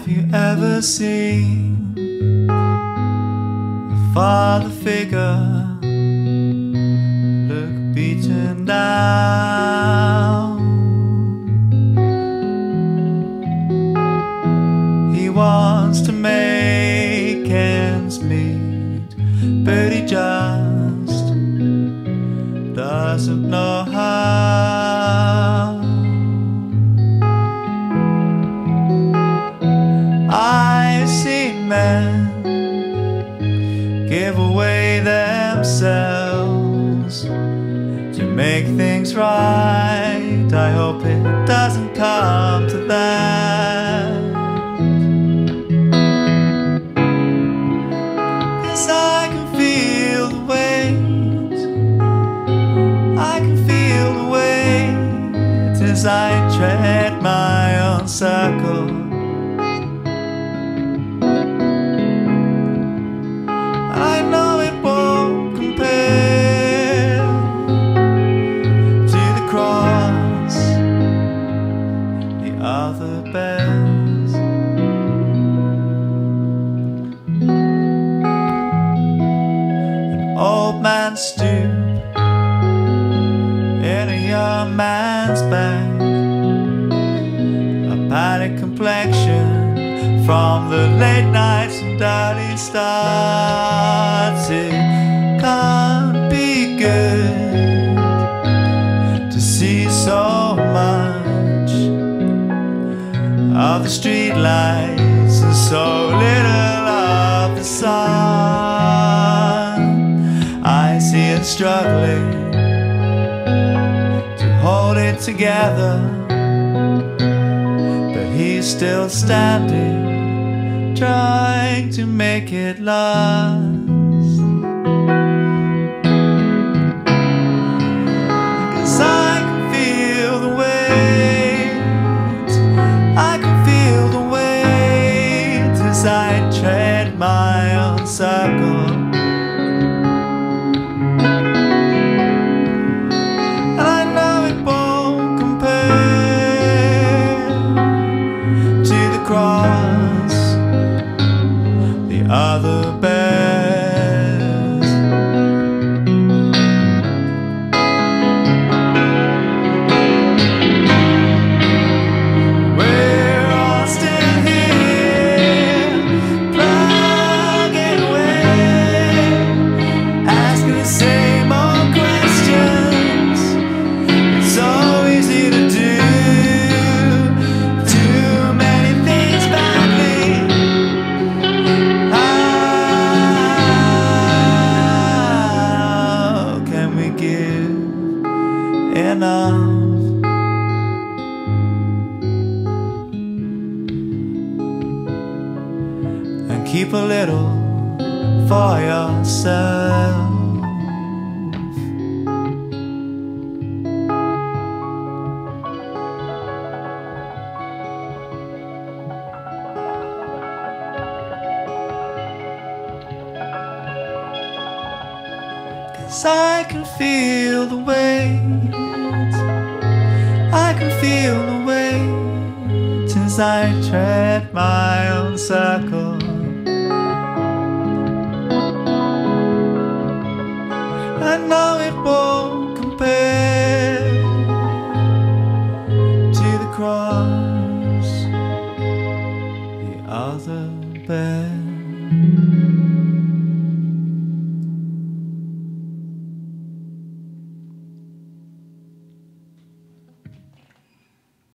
Have you ever seen a father figure make things right. I hope it doesn't come to that. Cause I can feel the weight. I can feel the weight as I tread my own circle. Man's back, a pallid complexion from the late nights and early starts. It can't be good to see so much of the street lights and so little of the sun. I see it struggling it together, but he's still standing, trying to make it last. Keep a little for yourself. Cause I can feel the weight. I can feel the weight as I tread my own circle. I